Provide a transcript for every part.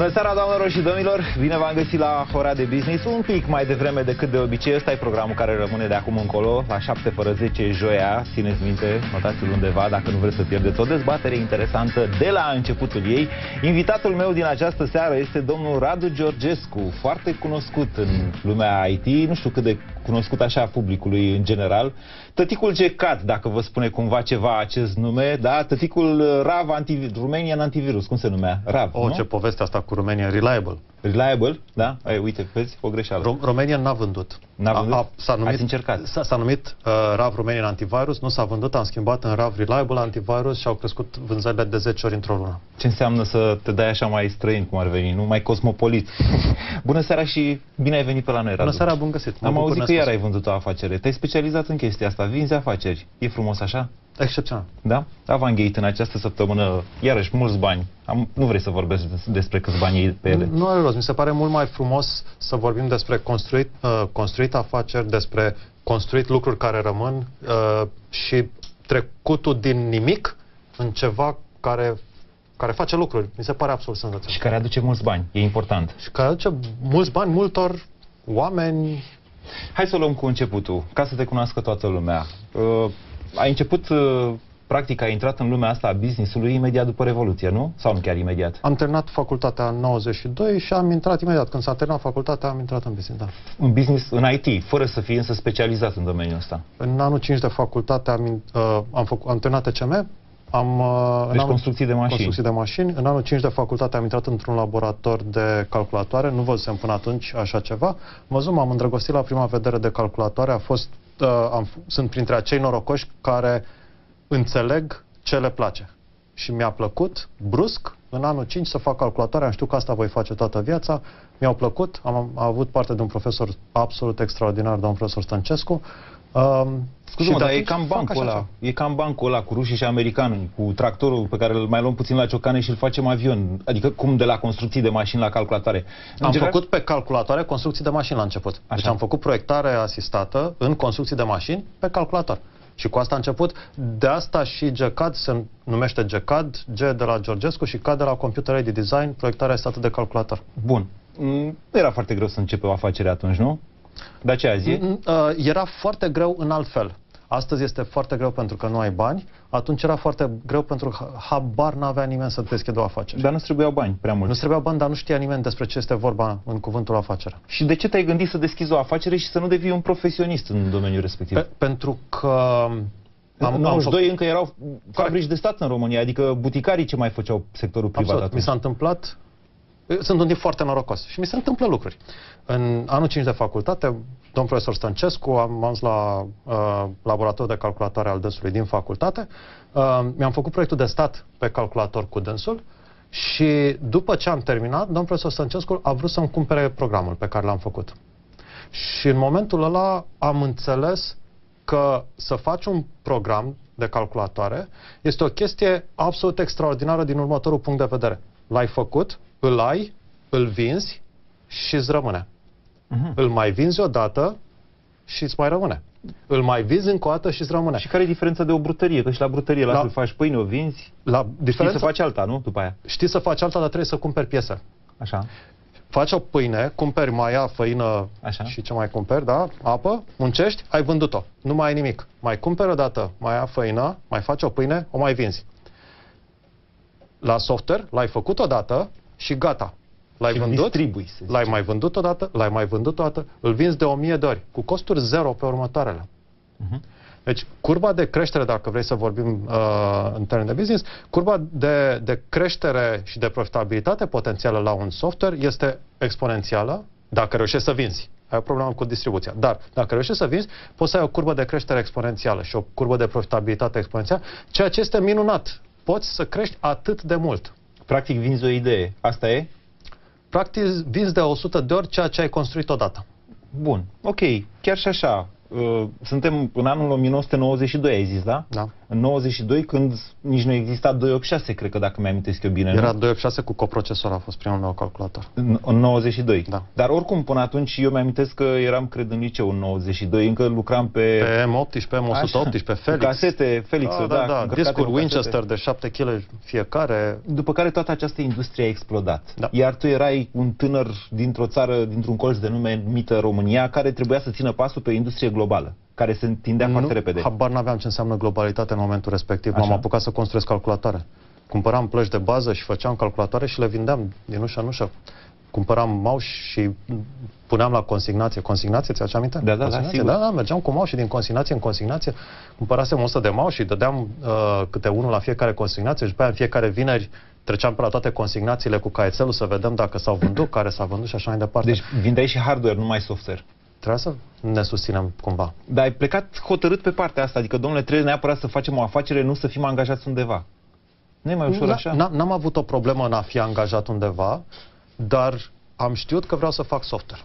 Bună seara, doamnelor și domnilor! Bine v-am găsit la Hora de Business, un pic mai devreme decât de obicei. Ăsta e programul care rămâne de acum încolo, la 7 fără 10 joia. Țineți minte, notați-l undeva dacă nu vreți să pierdeți o dezbatere interesantă de la începutul ei. Invitatul meu din această seară este domnul Radu Georgescu, foarte cunoscut în lumea IT, nu știu cât de cunoscut așa publicului în general. Tăticul GCAT, dacă vă spune cumva ceva acest nume, da? Tăticul RAV, antivirus, Romanian Antivirus, cum se numea? RAV, O, nu? ce poveste asta cu Romania Reliable. Reliable, da? Ai, uite, vezi, o greșeală. Ro- Romania n-a vândut. N-a vândut? A, a, s-a numit, Ați încercat. S-a, s-a numit uh, RAV Romanian Antivirus, nu s-a vândut, am schimbat în RAV Reliable Antivirus și au crescut vânzările de 10 ori într-o lună. Ce înseamnă să te dai așa mai străin, cum ar veni, nu mai cosmopolit? Bună seara și bine ai venit pe la noi, Radu. Bună seara, bun găsit. Mă Am bucur auzit că nespus. iar ai vândut o afacere. Te-ai specializat în chestia asta, vinzi afaceri. E frumos așa? Excepțional. Da? Avangate în această săptămână, iarăși, mulți bani. Am, nu vrei să vorbesc des- despre câți bani e pe ele. Nu are rost. Mi se pare mult mai frumos să vorbim despre construit, uh, construit afaceri, despre construit lucruri care rămân uh, și trecutul din nimic în ceva care, care face lucruri. Mi se pare absolut senzațional. Și care aduce mulți bani. E important. Și care aduce mulți bani multor oameni. Hai să o luăm cu începutul, ca să te cunoască toată lumea. Uh, ai început, uh, practic, ai intrat în lumea asta a business-ului imediat după Revoluție, nu? Sau nu chiar imediat? Am terminat facultatea în 92 și am intrat imediat. Când s-a terminat facultatea, am intrat în business, da. În business, în IT, fără să fii însă specializat în domeniul ăsta. În anul 5 de facultate am, in- uh, am, făcut, am terminat TCM, am... Uh, în Deci anul, construcții de mașini. construcții de mașini. În anul 5 de facultate am intrat într-un laborator de calculatoare, nu văzusem până atunci așa ceva. Am văzut, m-am îndrăgostit la prima vedere de calculatoare, a fost, uh, am, f- sunt printre acei norocoși care înțeleg ce le place. Și mi-a plăcut, brusc, în anul 5 să fac calculatoare, am știut că asta voi face toată viața, mi-au plăcut, am, am avut parte de un profesor absolut extraordinar, domnul profesor Stăncescu. Um, Scuze-mă, de dar e atunci cam fac bancul așa ăla. ceva. E cam bancul ăla cu rușii și americani, cu tractorul pe care îl mai luăm puțin la ciocane și îl facem avion. Adică cum de la construcții de mașini la calculatoare. Am Încercat- făcut pe calculatoare construcții de mașini la început. Așa. Deci Așa. am făcut proiectare asistată în construcții de mașini pe calculator. Și cu asta a început. De asta și GCAD se numește GCAD, G de la Georgescu și CAD de la Computer Aided Design, proiectare asistată de calculator. Bun. Mm, Nu era foarte greu să începe o afacere atunci, nu? Dar ce azi e? Mm, uh, Era foarte greu în alt fel. Astăzi este foarte greu pentru că nu ai bani. Atunci era foarte greu pentru că habar n-avea nimeni să deschidă o afacere. Dar nu trebuiau bani prea mult. Nu trebuia bani, dar nu știa nimeni despre ce este vorba în cuvântul afacere. Și de ce te-ai gândit să deschizi o afacere și să nu devii un profesionist în domeniul respectiv? Pe, pentru că Am, în 92 încă erau fabrici de stat în România, adică buticarii ce mai făceau sectorul privat Absolut. Mi atunci. s-a întâmplat... Sunt un tip foarte norocos și mi se întâmplă lucruri. În anul 5 de facultate, domn profesor Stăncescu, am ajuns la uh, laborator de calculatoare al dânsului din facultate. Uh, mi-am făcut proiectul de stat pe calculator cu dânsul și după ce am terminat, domn profesor Stăncescu a vrut să-mi cumpere programul pe care l-am făcut. Și în momentul ăla am înțeles că să faci un program de calculatoare este o chestie absolut extraordinară din următorul punct de vedere. L-ai făcut, îl ai, îl vinzi și îți rămâne. Mhm. Îl mai vinzi odată și îți mai rămâne. Îl mai vinzi încă o dată și îți rămâne. Și care e diferența de o brutărie? Că și la brutărie la La- fel faci pâine, o vinzi, La știi să diferență, faci alta, nu? După aia. știi să faci alta, dar trebuie să cumperi piese. Așa. Faci o pâine, cumperi maia, făină Așa. și ce mai cumperi, da? Apă, muncești, ai vândut-o. Nu mai ai nimic. Mai cumperi o dată maia, făină, mai faci o pâine, o mai vinzi. La software, l-ai făcut o dată și gata. L-ai Și vândut, distribui, să zice. l-ai mai vândut o dată, l-ai mai vândut o dată, îl vinzi de o mie de ori, cu costuri zero pe următoarele. Mhm. Deci, curba de creștere, dacă vrei să vorbim uh, în termen de business, curba de, de creștere și de profitabilitate potențială la un software este exponențială dacă reușești să vinzi. Ai o problemă cu distribuția. Dar dacă reușești să vinzi, poți să ai o curbă de creștere exponențială și o curbă de profitabilitate exponențială, ceea ce este minunat. Poți să crești atât de mult. Practic vinzi o idee. Asta e? Practic, vinzi de 100 de ori ceea ce ai construit odată. Bun. Ok. Chiar și așa. uh, Suntem în anul 1992, ai zis, da? Da? În 92, când nici nu exista 286, cred că dacă mi-amintesc eu bine. nu? Era 286 cu coprocesor, a fost primul meu calculator. În, în 92. Da. Dar oricum, până atunci, eu mi-amintesc că eram, cred, în liceu în 92, încă lucram pe... Pe M18, pe M118, pe Cu Felix. casete, Felix, da, da, da. încărcate Discuri cu casete. Winchester de 7 kg fiecare. După care toată această industrie a explodat. Da. Iar tu erai un tânăr dintr-o țară, dintr-un colț de nume mită România, care trebuia să țină pasul pe o industrie globală, care se întindea foarte repede. Habar n-aveam ce înseamnă globalitate în momentul respectiv. Așa. M-am apucat să construiesc calculatoare. Cumpăram plăci de bază și făceam calculatoare și le vindeam din ușă în ușă. Cumpăram mouse și puneam la consignație. Consignație, ți-aduce aminte? Da, da, da, Consignație? sigur. Da, da, mergeam cu mouse și din consignație în consignație. Cumpărasem 100 de mouse și dădeam uh, câte unul la fiecare consignație și după aia în fiecare vineri treceam pe la toate consignațiile cu caietelul să vedem dacă s-au vândut, care s-a vândut și așa mai departe. Deci vindeai și hardware, nu mai software. Trebuia să ne susținem cumva. Dar ai plecat hotărât pe partea asta, adică, domnule, trebuie neapărat să facem o afacere, nu să fim angajați undeva. Nu e mai ușor Na- așa? n- N-am avut o problemă în a fi angajat undeva, dar am știut că vreau să fac software.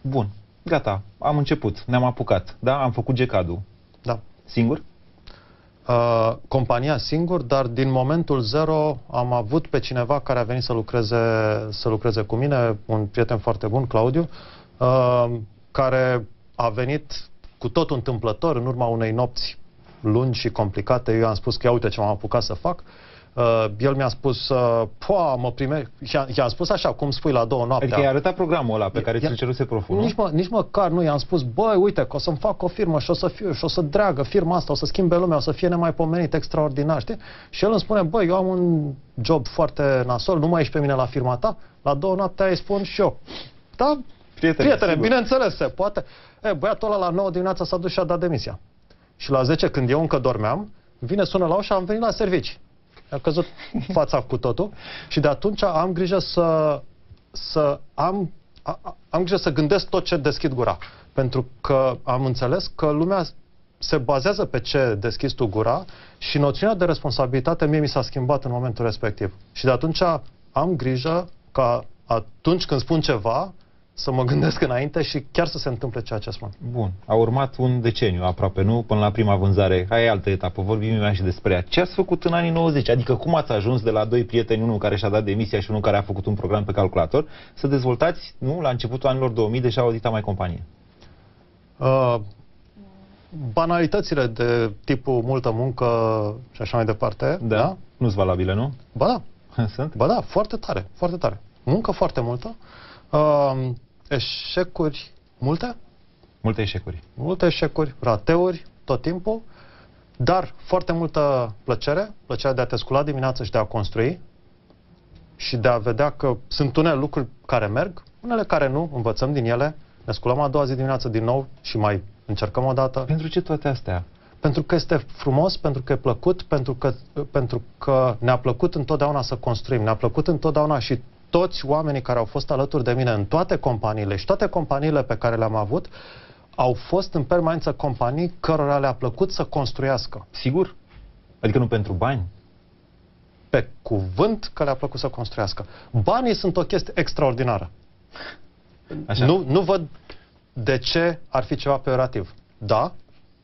Bun, gata, am început, ne-am apucat, da? Am făcut GCAD-ul. Da. Singur? Uh, compania singur, dar din momentul zero am avut pe cineva care a venit să lucreze, să lucreze cu mine, un prieten foarte bun, Claudiu, uh, care a venit cu tot întâmplător în urma unei nopți lungi și complicate. Eu i-am spus că ia uite ce m-am apucat să fac. Uh, el mi-a spus, uh, poa, mă prime... Și a- i-am spus așa, cum spui la două noaptea. Adică i-a arătat programul ăla pe care Ia- ți-l ceruse proful, nu? Nici, mă, nici măcar nu i-am spus, băi, uite, că o să-mi fac o firmă și o să fiu, și o să dreagă firma asta, o să schimbe lumea, o să fie nemaipomenit, extraordinar, știi? Și el îmi spune, băi, eu am un job foarte nasol, nu mai ești pe mine la firma ta? La două noapte îi spun și eu. Da, Prietene, prietene, sigur. bineînțeles, se poate. E, băiatul ăla la 9 dimineața s-a dus și a dat demisia. Și la 10, când eu încă dormeam, vine, sună la ușă, am venit la servici. A căzut fața cu totul și de atunci am grijă să, să am, a, a- am grijă să gândesc tot ce deschid gura. Pentru că am înțeles că lumea se bazează pe ce deschizi tu gura și noțiunea de responsabilitate mie mi s-a schimbat în momentul respectiv. Și de atunci am grijă ca atunci când spun ceva să mă gândesc înainte și chiar să se întâmple ceea ce spun. Bun, a urmat un deceniu aproape, nu? Până la prima vânzare. Hai e altă etapă, vorbim mai și despre ea. Ce ați făcut în anii 90? Adică cum ați ajuns de la doi prieteni, unul care și-a dat demisia și unul care a făcut un program pe calculator, să dezvoltați, nu, la începutul anilor 2000, deja o dita mai companie? Uh, banalitățile de tipul multă muncă și așa mai departe. Da? Nu-s valabile, nu? Ba da, Sunt? ba da, foarte tare, foarte tare. Muncă foarte multă. Uh, eșecuri multe, Multe eșecuri. multe eșecuri, rateuri tot timpul, dar foarte multă plăcere, plăcerea de a te scula dimineața și de a construi și de a vedea că sunt unele lucruri care merg, unele care nu, învățăm din ele, ne sculăm a doua zi dimineață din nou și mai încercăm o dată. Pentru ce toate astea? Pentru că este frumos, pentru că e plăcut, pentru că, pentru că ne-a plăcut întotdeauna să construim, ne-a plăcut întotdeauna și toți oamenii care au fost alături de mine în toate companiile și toate companiile pe care le-am avut au fost în permanență companii cărora le-a plăcut să construiască. Sigur? Adică nu pentru bani? Pe cuvânt că le-a plăcut să construiască. Banii sunt o chestie extraordinară. Așa. Nu, nu văd de ce ar fi ceva peorativ. Da,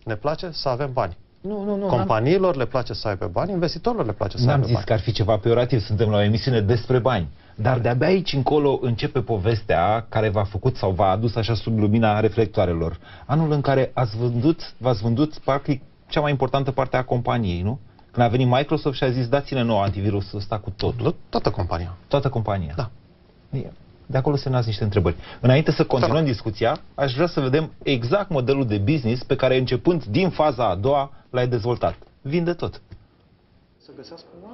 ne place să avem bani. Nu, nu, nu. Companiilor le place să aibă bani, investitorilor le place să N-am aibă zis bani. că ar fi ceva peorativ, suntem la o emisiune despre bani. Dar de-abia aici încolo începe povestea care v-a făcut sau v-a adus așa sub lumina reflectoarelor. Anul în care ați vândut, v-ați vândut practic cea mai importantă parte a companiei, nu? Când a venit Microsoft și a zis dați-ne nouă antivirusul ăsta cu totul. Nu, toată compania. Toată compania. Da. De acolo se nasc niște întrebări. Înainte să continuăm discuția, aș vrea să vedem exact modelul de business pe care începând din faza a doua l-ai dezvoltat. Vinde tot.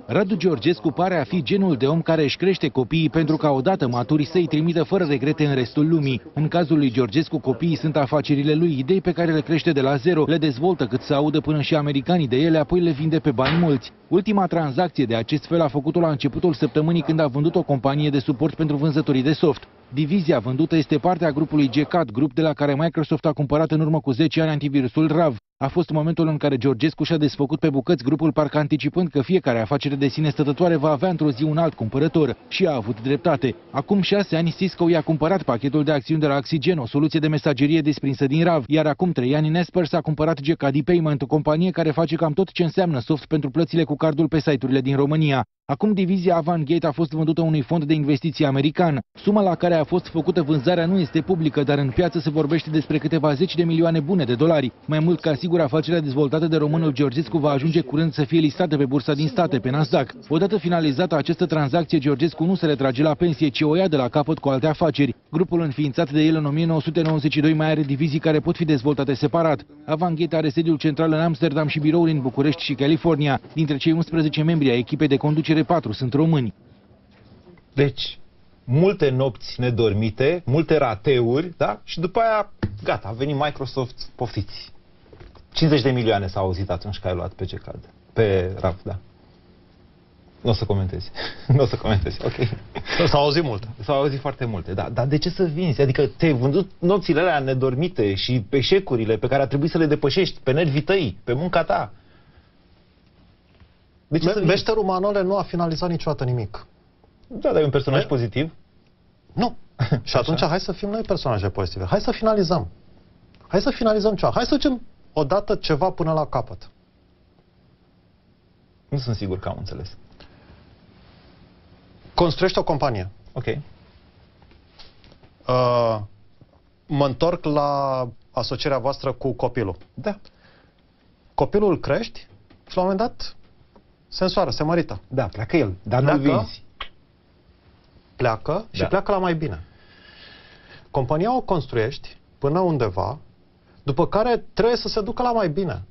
Radu Georgescu pare a fi genul de om care își crește copiii pentru ca odată maturi să-i trimită fără regrete în restul lumii. În cazul lui Georgescu, copiii sunt afacerile lui, idei pe care le crește de la zero, le dezvoltă cât să audă până și americanii de ele, apoi le vinde pe bani mulți. Ultima tranzacție de acest fel a făcut-o la începutul săptămânii când a vândut o companie de suport pentru vânzătorii de soft. Divizia vândută este partea grupului GCAD, grup de la care Microsoft a cumpărat în urmă cu 10 ani antivirusul RAV. A fost momentul în care Georgescu și-a desfăcut pe bucăți grupul parcă anticipând că fiecare afacere de sine stătătoare va avea într-o zi un alt cumpărător și a avut dreptate. Acum șase ani Cisco i-a cumpărat pachetul de acțiuni de la Oxygen, o soluție de mesagerie desprinsă din RAV, iar acum trei ani Nesper s-a cumpărat GKD Payment, o companie care face cam tot ce înseamnă soft pentru plățile cu cardul pe site-urile din România. Acum divizia Avangate a fost vândută unui fond de investiții american. Suma la care a fost făcută vânzarea nu este publică, dar în piață se vorbește despre câteva zeci de milioane bune de dolari. Mai mult ca sigur, afacerea dezvoltată de românul Georgescu va ajunge curând să fie listată pe bursa din state, pe Nasdaq. Odată finalizată această tranzacție, Georgescu nu se retrage la pensie, ci o ia de la capăt cu alte afaceri. Grupul înființat de el în 1992 mai are divizii care pot fi dezvoltate separat. Avangate are sediul central în Amsterdam și birouri în București și California. Dintre cei 11 membri ai echipei de conducere cele patru sunt români. Deci, multe nopți nedormite, multe rateuri, da? Și după aia, gata, a venit Microsoft, poftiți. 50 de milioane s-au auzit atunci că ai luat pe CCAD. Pe RAF, da. Nu o să comentezi. nu o să comentezi, ok. S-au auzit multe. S-au auzit foarte multe, da. Dar de ce să vinzi? Adică te-ai vândut nopțile alea nedormite și eșecurile pe care a trebuit să le depășești, pe nervii tăi, pe munca ta. De ce Me- Meșterul Manole nu a finalizat niciodată nimic. Da, dar e un personaj Me- pozitiv? Nu. Și atunci hai să fim noi personaje pozitive. Hai să finalizăm. Hai să finalizăm ceva. Hai să ducem odată ceva până la capăt. Nu sunt sigur că am înțeles. Construiești o companie. Ok. Uh, mă întorc la asocierea voastră cu copilul. Da. Copilul îl crești și la un moment dat se însoară, se mărită. Da, pleacă el, dar pleacă, nu vinzi. Pleacă da. și pleacă la mai bine. Compania o construiești până undeva, după care trebuie să se ducă la mai bine.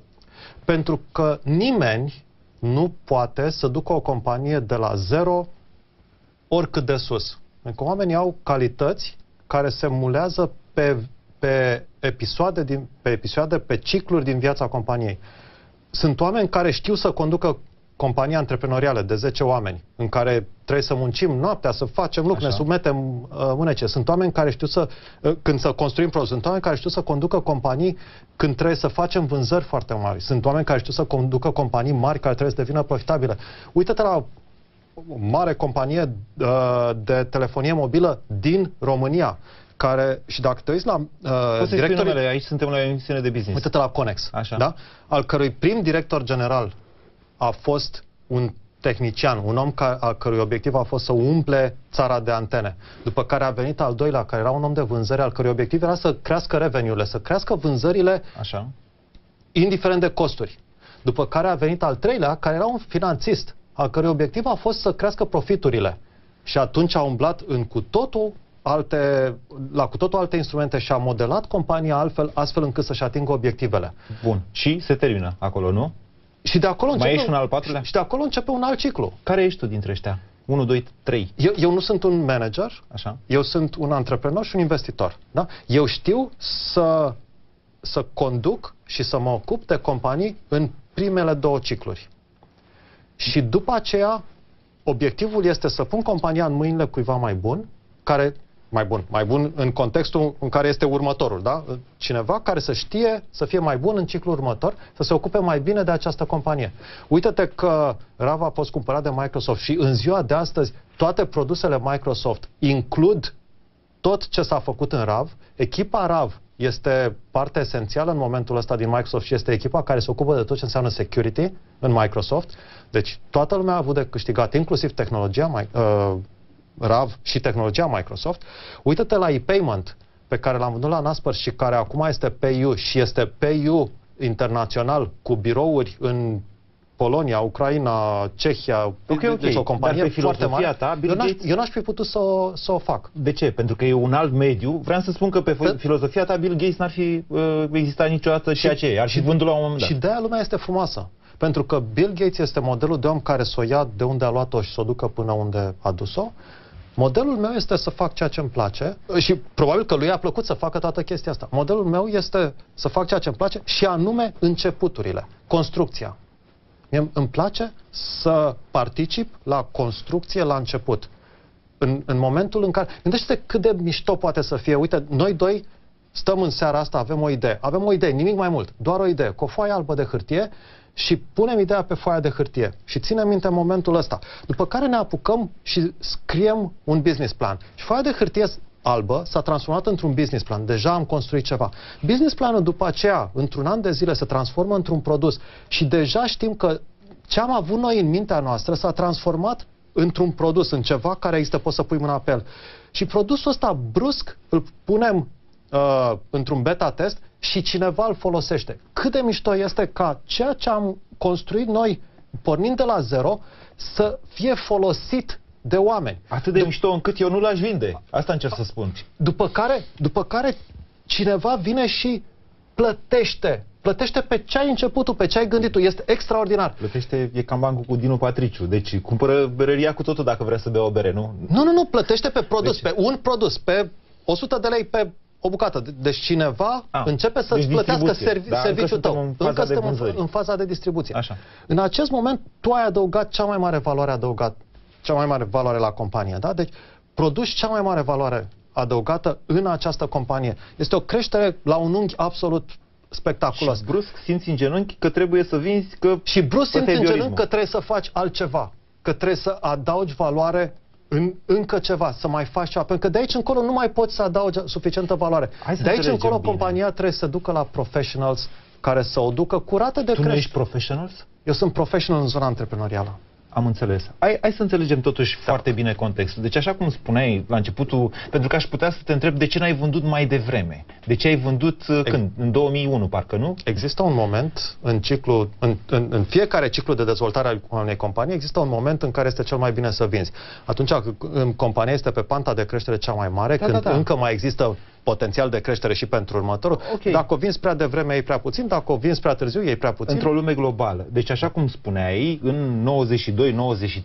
Pentru că nimeni nu poate să ducă o companie de la zero oricât de sus. Pentru că oamenii au calități care se mulează pe, pe, episoade din, pe episoade, pe cicluri din viața companiei. Sunt oameni care știu să conducă companie antreprenorială de 10 oameni, în care trebuie să muncim noaptea, să facem lucruri, ne submetem uh, mânece. Sunt oameni care știu să, uh, când să construim produs, sunt oameni care știu să conducă companii când trebuie să facem vânzări foarte mari. Sunt oameni care știu să conducă companii mari care trebuie să devină profitabile. Uită-te la o mare companie uh, de telefonie mobilă din România care, și dacă te uiți la uh, directorii... aici suntem la o emisiune de business. Uite-te la Conex, Așa. Da? al cărui prim director general a fost un tehnician, un om ca, a cărui obiectiv a fost să umple țara de antene. După care a venit al doilea, care era un om de vânzări, al cărui obiectiv era să crească revenue să crească vânzările Așa. indiferent de costuri. După care a venit al treilea, care era un finanțist, al cărui obiectiv a fost să crească profiturile. Și atunci a umblat în cu totul alte, la cu totul alte instrumente și a modelat compania altfel, astfel încât să-și atingă obiectivele. Bun. Și se termină acolo, nu? Și de acolo Mai ești un al patrulea? Și de acolo începe un alt ciclu. Care ești tu dintre ăștia? 1, 2, 3. Eu, eu nu sunt un manager, Așa. eu sunt un antreprenor și un investitor. Da? Eu știu să, să conduc și să mă ocup de companii în primele două cicluri. Și după aceea, obiectivul este să pun compania în mâinile cuiva mai bun, care mai bun. Mai bun în contextul în care este următorul, da? Cineva care să știe să fie mai bun în ciclul următor, să se ocupe mai bine de această companie. Uită-te că RAV a fost cumpărat de Microsoft și în ziua de astăzi toate produsele Microsoft includ tot ce s-a făcut în RAV. Echipa RAV este parte esențială în momentul ăsta din Microsoft și este echipa care se ocupă de tot ce înseamnă security în Microsoft. Deci toată lumea a avut de câștigat, inclusiv tehnologia, uh, RAV și tehnologia Microsoft, uită-te la e-payment pe care l-am vândut la Naspers și care acum este PayU și este PayU internațional cu birouri în Polonia, Ucraina, Cehia, okay, okay. deci o companie foarte mare. Ta, Bill eu, n-aș, eu n-aș fi putut să o, să o fac. De ce? Pentru că e un alt mediu. Vreau să spun că pe pe filozofia ta Bill Gates n-ar fi uh, existat niciodată și, ceea ce e. Ar fi vândut la un moment dat. Și de-aia lumea este frumoasă. Pentru că Bill Gates este modelul de om care să o ia de unde a luat-o și să o ducă până unde a dus-o Modelul meu este să fac ceea ce îmi place și probabil că lui a plăcut să facă toată chestia asta. Modelul meu este să fac ceea ce îmi place și anume începuturile, construcția. Mie îmi place să particip la construcție la început. În, în momentul în care... Gândește-te cât de mișto poate să fie. Uite, noi doi stăm în seara asta, avem o idee. Avem o idee, nimic mai mult, doar o idee, cu o foaie albă de hârtie și punem ideea pe foaia de hârtie și ținem minte momentul ăsta. După care ne apucăm și scriem un business plan. Și foaia de hârtie albă s-a transformat într-un business plan. Deja am construit ceva. Business planul după aceea, într-un an de zile, se transformă într-un produs și deja știm că ce am avut noi în mintea noastră s-a transformat într-un produs, în ceva care există, poți să pui mâna pe el. Și produsul ăsta brusc îl punem uh, într-un beta test și cineva îl folosește. Cât de mișto este ca ceea ce am construit noi, pornind de la zero, să fie folosit de oameni. Atât de Dup- mișto încât eu nu l-aș vinde. Asta încerc să spun. După care, după care cineva vine și plătește. Plătește pe ce ai început tu, pe ce ai gândit tu. Este extraordinar. Plătește, e cam bancul cu Dinu Patriciu. Deci cumpără bereria cu totul dacă vrea să bea o bere, nu? Nu, nu, nu. Plătește pe produs, deci... pe un produs, pe 100 de lei pe o bucată. Deci cineva A, începe să-ți deci plătească servi- da, serviciul tău. În faza încă suntem în, în faza de distribuție. Așa. În acest moment, tu ai adăugat cea mai mare valoare adăugată, cea mai mare valoare la companie. Da? Deci produci cea mai mare valoare adăugată în această companie. Este o creștere la un unghi absolut spectaculos. Și brusc simți în genunchi că trebuie să vinzi, că... Și brusc simți în genunchi că trebuie să faci altceva, că trebuie să adaugi valoare în încă ceva, să mai faci ceva. Pentru că de aici încolo nu mai poți să adaugi suficientă valoare. De aici încolo bine. compania trebuie să ducă la professionals care să o ducă curată de creștere. Tu nu ești professionals? Eu sunt professional în zona antreprenorială. Am înțeles. Hai, hai să înțelegem totuși da. foarte bine contextul. Deci așa cum spuneai la începutul, pentru că aș putea să te întreb de ce n-ai vândut mai devreme? De ce ai vândut uh, când? În 2001, parcă nu? Există un moment în ciclu, în, în, în fiecare ciclu de dezvoltare al unei companii, există un moment în care este cel mai bine să vinzi. Atunci când compania este pe panta de creștere cea mai mare, da, când da, da. încă mai există potențial de creștere și pentru următorul. Okay. Dacă o vinzi prea devreme, ei prea puțin, dacă o vinzi prea târziu, ei prea puțin. Într-o lume globală. Deci, așa cum spuneai, în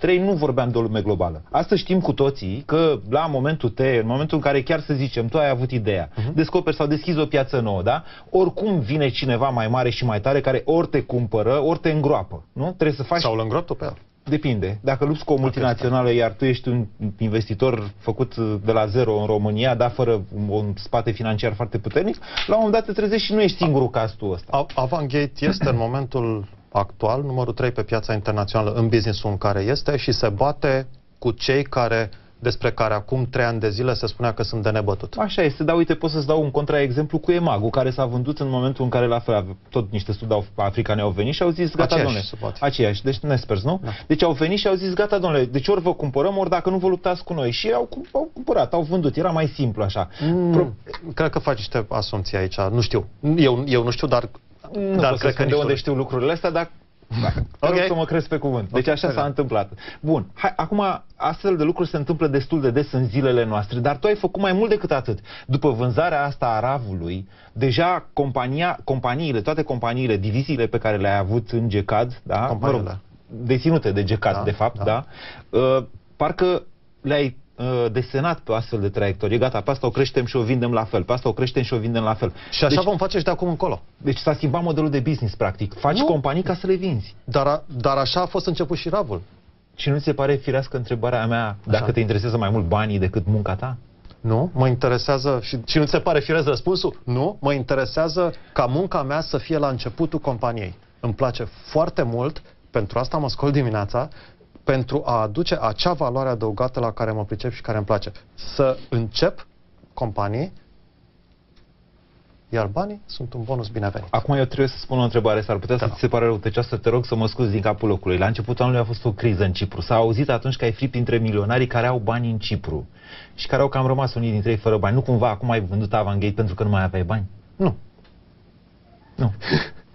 92-93 nu vorbeam de o lume globală. Astăzi știm cu toții că la momentul T, în momentul în care chiar să zicem, tu ai avut ideea, uh-huh. descoperi sau deschizi o piață nouă, da? Oricum vine cineva mai mare și mai tare care ori te cumpără, ori te îngroapă, nu? Trebuie să faci... Sau îl îngroapă pe el. Depinde. Dacă lupți cu o multinațională, iar tu ești un investitor făcut de la zero în România, dar fără un spate financiar foarte puternic, la un moment dat te trezești și nu ești singurul caz tu ăsta. Avantgate este în momentul actual numărul 3 pe piața internațională în business-ul în care este și se bate cu cei care despre care acum trei ani de zile se spunea că sunt de nebătut. Așa este, dar uite, pot să-ți dau un contraexemplu cu Emagu, care s-a vândut în momentul în care la fel, tot niște studii africane au venit și au zis, gata, domnule. Aceiași, deci Nespers, nu? Da. Deci au venit și au zis, gata, domnule, deci ori vă cumpărăm, ori dacă nu vă luptați cu noi. Și au, au cumpărat, au vândut, era mai simplu așa. Mm, Pro... Cred că faci niște asumții aici, nu știu. Eu, eu nu știu, dar nu dar cred că de unde știu lucrurile astea, dar da. Okay. Rog să mă crezi pe cuvânt. Deci așa s-a întâmplat. Bun. Hai, acum, astfel de lucruri se întâmplă destul de des în zilele noastre, dar tu ai făcut mai mult decât atât. După vânzarea asta a ravului, deja compania, companiile, toate companiile, diviziile pe care le-ai avut în GECAD, da? Mă rog, deținute de GECAD, da, de fapt, da? da? Uh, parcă le-ai Uh, desenat pe astfel de traiectorie. Gata, pe asta o creștem și o vindem la fel. Pe asta o creștem și o vindem la fel. Și așa deci, vom face și de acum încolo. Deci s-a schimbat modelul de business, practic. Faci nu. companii ca să le vinzi. Dar, a, dar așa a fost început și ravul. Și nu ți se pare firească întrebarea mea așa. dacă te interesează mai mult banii decât munca ta? Nu, mă interesează și, și nu ți se pare firesc răspunsul? Nu, mă interesează ca munca mea să fie la începutul companiei. Îmi place foarte mult, pentru asta mă scol dimineața, pentru a aduce acea valoare adăugată la care mă pricep și care îmi place. Să încep companii, iar banii sunt un bonus binevenit. Acum eu trebuie să spun o întrebare, s-ar putea da. să ți se pare rău, deci să te rog să mă scuzi din capul locului. La începutul anului a fost o criză în Cipru. S-a auzit atunci că ai fi printre milionarii care au bani în Cipru și care au cam rămas unii dintre ei fără bani. Nu cumva acum ai vândut Avangate pentru că nu mai aveai bani? Nu. Nu.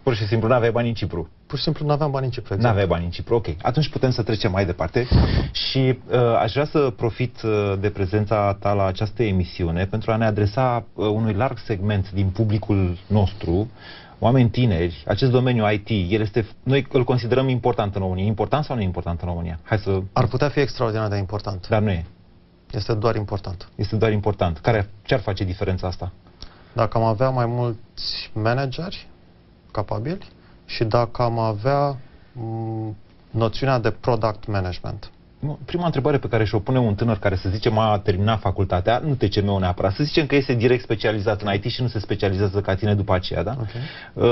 Pur și simplu nu aveai bani în Cipru pur și simplu nu aveam bani în Cipru. Exact. Nu aveai bani în Cipru, ok. Atunci putem să trecem mai departe și uh, aș vrea să profit uh, de prezența ta la această emisiune pentru a ne adresa uh, unui larg segment din publicul nostru, oameni tineri, acest domeniu IT, el este, noi îl considerăm important în România. Important sau nu important în România? Hai să... Ar putea fi extraordinar de important. Dar nu e. Este doar important. Este doar important. Care, ce ar face diferența asta? Dacă am avea mai mulți manageri capabili, și dacă am avea m- mm, noțiunea de product management. Prima întrebare pe care și-o pune un tânăr care, să zicem, a terminat facultatea, nu TCM-ul neapărat, să zicem că este direct specializat în IT și nu se specializează ca tine după aceea, da? Okay.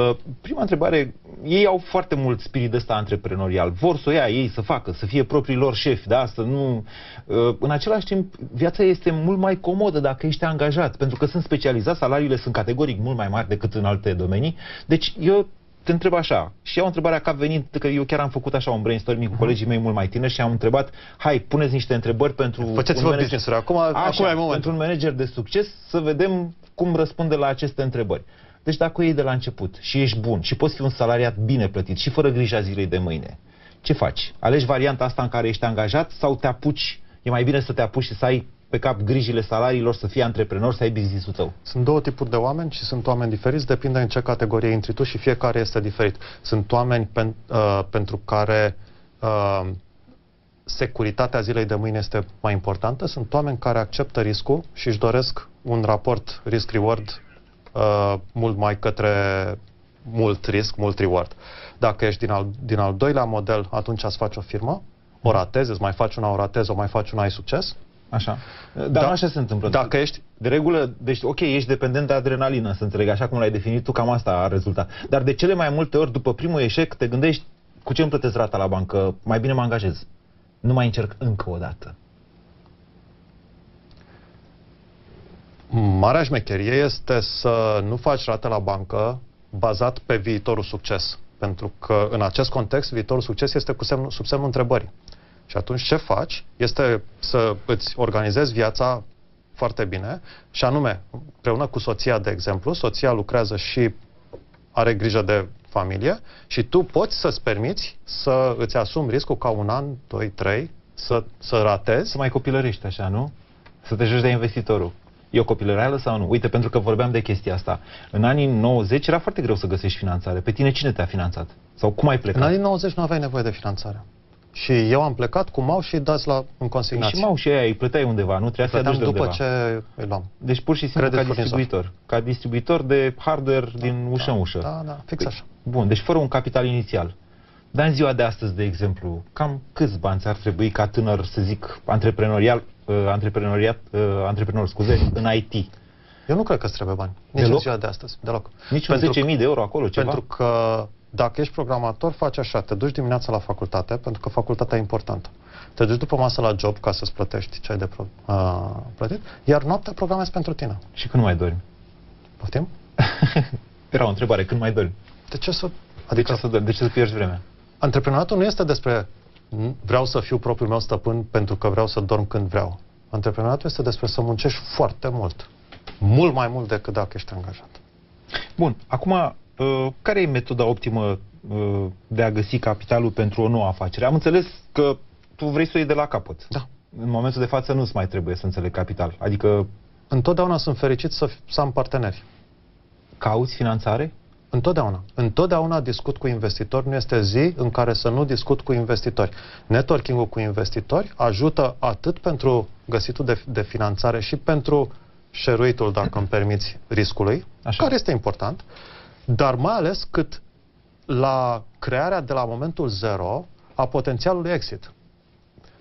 Uh, prima întrebare, ei au foarte mult spirit ăsta antreprenorial. Vor să o ia ei, să facă, să fie proprii lor șefi, da? Să nu... Uh, în același timp, viața este mult mai comodă dacă ești angajat, pentru că sunt specializați, salariile sunt categoric mult mai mari decât în alte domenii. Deci eu te întreb așa, și iau întrebarea că a venit, că eu chiar am făcut așa un brainstorming cu mhm. colegii mei mult mai tineri și am întrebat, hai, puneți niște întrebări pentru Faceți un manager, acum, așa, acum e moment. pentru un manager de succes să vedem cum răspunde la aceste întrebări. Deci dacă o iei de la început și ești bun și poți fi un salariat bine plătit și fără grija zilei de mâine, ce faci? Alegi varianta asta în care ești angajat sau te apuci, e mai bine să te apuci și să ai pe cap grijile salariilor, să fii antreprenor, să ai business-ul tău? Sunt două tipuri de oameni și sunt oameni diferiți, depinde în ce categorie intri tu și fiecare este diferit. Sunt oameni pen, uh, pentru care uh, securitatea zilei de mâine este mai importantă, sunt oameni care acceptă riscul și își doresc un raport risk-reward uh, mult mai către mult risc, mult reward. Dacă ești din al, din al doilea model, atunci îți faci o firmă, o ratezi, îți mai faci una, o ratezi, o mai faci una, ai succes. Așa. Dar da, așa se întâmplă. Dacă ești... De regulă, deci, ok, ești dependent de adrenalină, să înțeleg, așa cum l-ai definit tu, cam asta a rezultat. Dar de cele mai multe ori, după primul eșec, te gândești, cu ce îmi plătesc rata la bancă? Mai bine mă angajez. Nu mai încerc încă o dată. Marea șmecherie este să nu faci rate la bancă bazat pe viitorul succes. Pentru că în acest context, viitorul succes este cu semnul, sub semnul întrebării. Și atunci ce faci este să îți organizezi viața foarte bine și anume, împreună cu soția, de exemplu, soția lucrează și are grijă de familie și tu poți să-ți permiți să îți asumi riscul ca un an, doi, trei, să, să ratezi. Să mai copilărești așa, nu? Să te joci de investitorul. E o copilăreală sau nu? Uite, pentru că vorbeam de chestia asta. În anii 90 era foarte greu să găsești finanțare. Pe tine cine te-a finanțat? Sau cum ai plecat? În anii 90 nu aveai nevoie de finanțare. Și eu am plecat cu mau și dați la în consignație. Și mau și aia îi plăteai undeva, nu trebuia să aduci de după undeva. ce îi luam. Deci pur și simplu Credit ca distribuitor. Ca distribuitor de hardware da, din ușă da, în ușă. Da, da, fix așa. Bun, deci fără un capital inițial. Dar în ziua de astăzi, de exemplu, cam câți bani ar trebui ca tânăr, să zic, antreprenorial, uh, antreprenoriat, uh, antreprenor, scuze, în IT? Eu nu cred că îți trebuie bani. Nici deloc? în ziua de astăzi. Deloc. Nici 10.000 de euro acolo, ceva? Pentru că dacă ești programator, faci așa, te duci dimineața la facultate, pentru că facultatea e importantă. Te duci după masă la job ca să-ți plătești ce ai de pro, uh, plătit, iar noaptea programezi pentru tine. Și când mai dormi? Poftim? Era o întrebare, când mai dormi? De ce să... Adică, de ce să dormi? De ce să pierzi vremea? Antreprenatul nu este despre vreau să fiu propriul meu stăpân pentru că vreau să dorm când vreau. Antreprenatul este despre să muncești foarte mult. Mult mai mult decât dacă ești angajat. Bun, acum Uh, care e metoda optimă uh, de a găsi capitalul pentru o nouă afacere? Am înțeles că tu vrei să o iei de la capăt. Da. În momentul de față nu-ți mai trebuie să înțeleg capital. Adică... Întotdeauna sunt fericit să, să am parteneri. Cauți finanțare? Întotdeauna. Întotdeauna discut cu investitori. Nu este zi în care să nu discut cu investitori. Networking-ul cu investitori ajută atât pentru găsitul de, de finanțare și pentru share dacă îmi permiți, riscului, Așa. care este important, dar mai ales cât la crearea de la momentul zero a potențialului exit.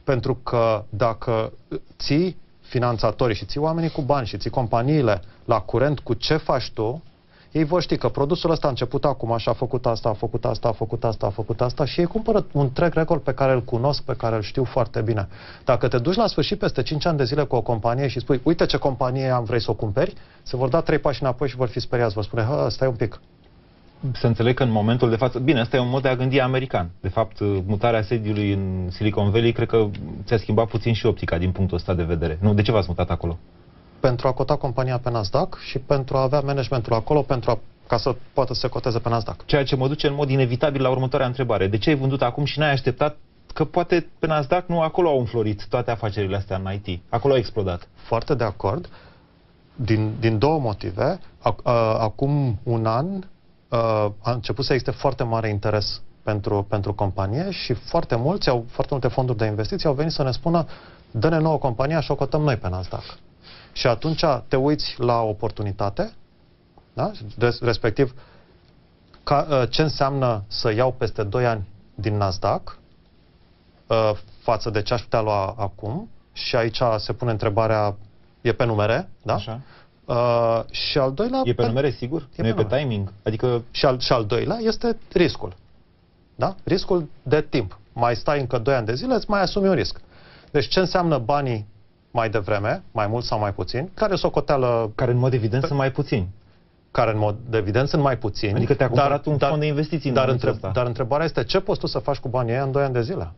Pentru că dacă ții finanțatorii și ții oamenii cu bani și ții companiile la curent cu ce faci tu, ei vor ști că produsul ăsta a început acum și a făcut asta, a făcut asta, a făcut asta, a făcut asta și ei cumpără un track record pe care îl cunosc, pe care îl știu foarte bine. Dacă te duci la sfârșit peste 5 ani de zile cu o companie și spui, uite ce companie am, vrei să o cumperi, se vor da trei pași înapoi și vor fi speriați. Vor spune, stai un pic, să înțeleg că în momentul de față... Bine, ăsta e un mod de a gândi american. De fapt, mutarea sediului în Silicon Valley, cred că ți-a schimbat puțin și optica din punctul ăsta de vedere. Nu, de ce v-ați mutat acolo? Pentru a cota compania pe Nasdaq și pentru a avea managementul acolo, pentru a ca să poată să se coteze pe Nasdaq. Ceea ce mă duce în mod inevitabil la următoarea întrebare. De ce ai vândut acum și n-ai așteptat că poate pe Nasdaq nu acolo au înflorit toate afacerile astea în IT. Acolo au explodat. Foarte de acord. Din, din două motive. Acum un an uh, a început să existe foarte mare interes pentru, pentru companie și foarte mulți, au, foarte multe fonduri de investiții au venit să ne spună dă-ne nouă companie și o cotăm noi pe Nasdaq. Și atunci te uiți la oportunitate, da? respectiv ca, uh, ce înseamnă să iau peste 2 ani din Nasdaq, uh, față de ce aș putea lua acum și aici se pune întrebarea, e pe numere, da? Așa. Uh, și al doilea... E pe numere, sigur? E nu e pe pe numere. timing? Adică Și al, și al doilea este riscul. Da? Riscul de timp. Mai stai încă 2 ani de zile, îți mai asumi un risc. Deci ce înseamnă banii mai devreme, mai mult sau mai puțin, care o socoteală care în mod evident sunt mai puțini. care în mod evident sunt mai puțini. Adică te-a cumpărat un fond de investiții în dar, momentul întreb, ăsta. dar întrebarea este ce poți tu să faci cu banii ăia în 2 ani de zile?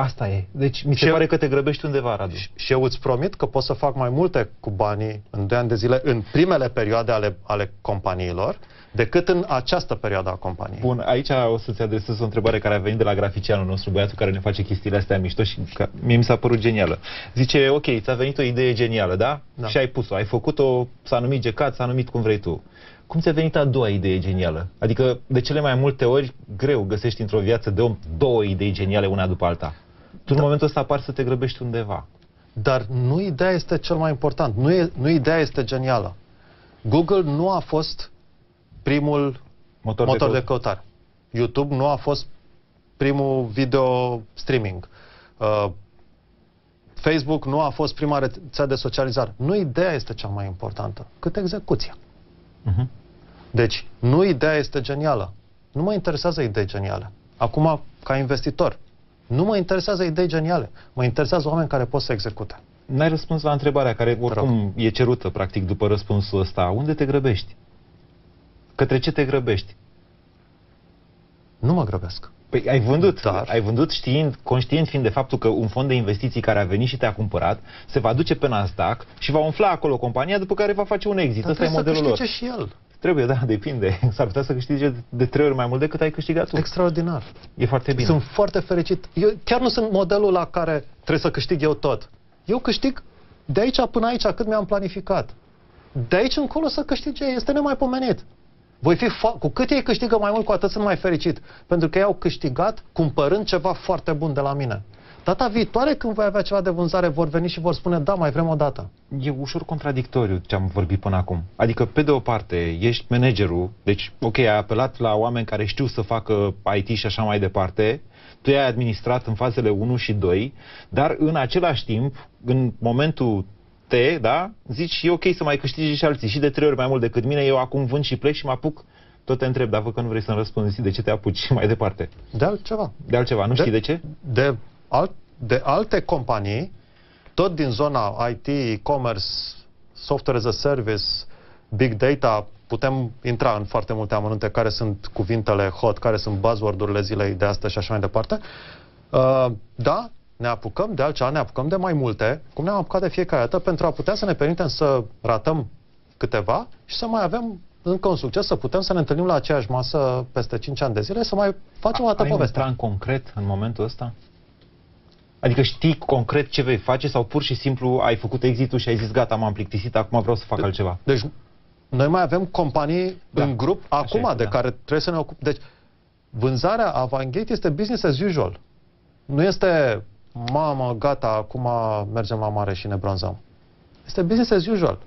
Asta e. Deci mi se Și eu- pare că te grăbești undeva, Radu. Și- Și eu îți promit că pot să fac mai multe cu banii în 2 ani de zile, în primele perioade ale, ale companiilor, decât în această perioadă a companiei. Bun, aici o să-ți adresez o întrebare care a venit de la graficianul nostru, băiatul care ne face chestiile astea mișto și că mie mi s-a părut genială. Zice, ok, ți-a venit o idee genială, da? Da. Și ai pus-o, ai făcut-o, s-a numit gecat, s-a numit cum vrei tu. Cum ți-a venit a doua idee genială? Adică, de cele mai multe ori, greu găsești într-o viață de om două idei geniale una după alta. Tu în momentul ăsta apar să te grăbești undeva. Dar nu ideea este cel mai important. Nu, e, nu ideea este genială. Google nu a fost primul Motor, motor de, de căut- căutare. YouTube nu a fost primul video streaming. Uh, Facebook nu a fost prima rețea de socializare. Nu ideea este cea mai importantă, cât execuția. Mhm. Deci, nu ideea este genială. Nu mă interesează idei geniale. Acum, ca investitor, nu mă interesează idei geniale. Mă interesează oameni care pot să execute. N-ai răspuns la întrebarea care oricum e cerută, practic, după răspunsul ăsta. Unde te grăbești? Către ce te grăbești? Nu mă grăbesc. Păi ai vândut, Dar- ai vândut știind, conștient fiind de faptul că un fond de investiții care a venit și te-a cumpărat se va duce pe Nasdaq și va umfla acolo compania, după care va face un exit. Dar Ăsta e trebuie să modelul lor. câștige și el. Trebuie, da, depinde. S-ar putea să câștige de trei ori mai mult decât ai câștigat tu. Extraordinar. E foarte bine. Sunt foarte fericit. Eu chiar nu sunt modelul la care trebuie să câștig eu tot. Eu câștig de aici până aici cât mi-am planificat. De aici încolo să câștige este nemaipomenit. Voi fi fo- cu cât ei câștigă mai mult, cu atât sunt mai fericit. Pentru că ei au câștigat cumpărând ceva foarte bun de la mine. Data viitoare, când voi avea ceva de vânzare, vor veni și vor spune, da, mai vrem o dată. E ușor contradictoriu ce am vorbit până acum. Adică, pe de o parte, ești managerul, deci, ok, ai apelat la oameni care știu să facă IT și așa mai departe, tu i-ai administrat în fazele 1 și 2, dar în același timp, în momentul T, da, zici, e ok să mai câștigi și alții, și de trei ori mai mult decât mine, eu acum vând și plec și mă apuc, tot te întreb, dar văd că nu vrei să-mi răspunzi de ce te apuci și mai departe. De altceva. De altceva, nu De- știi de ce? de, alt, de alte companii, tot din zona IT, e-commerce, software as a service, big data, putem intra în foarte multe amănunte care sunt cuvintele hot, care sunt buzzword-urile zilei de astăzi și așa mai departe. Uh, da, ne apucăm de altceva, ne apucăm de mai multe, cum ne-am apucat de fiecare dată, pentru a putea să ne permitem să ratăm câteva și să mai avem încă un succes, să putem să ne întâlnim la aceeași masă peste 5 ani de zile, să mai facem o dată ai un poveste. plan concret în momentul ăsta? Adică știi concret ce vei face sau pur și simplu ai făcut exitul și ai zis gata, m-am plictisit, acum vreau să fac altceva. Deci, noi mai avem companii Da, în grup așa acum este, de da. care trebuie să ne ocupăm. Deci, vânzarea Avangate este business as usual. Nu este, mamă, gata, acum mergem la mare și ne bronzăm. Este business as usual.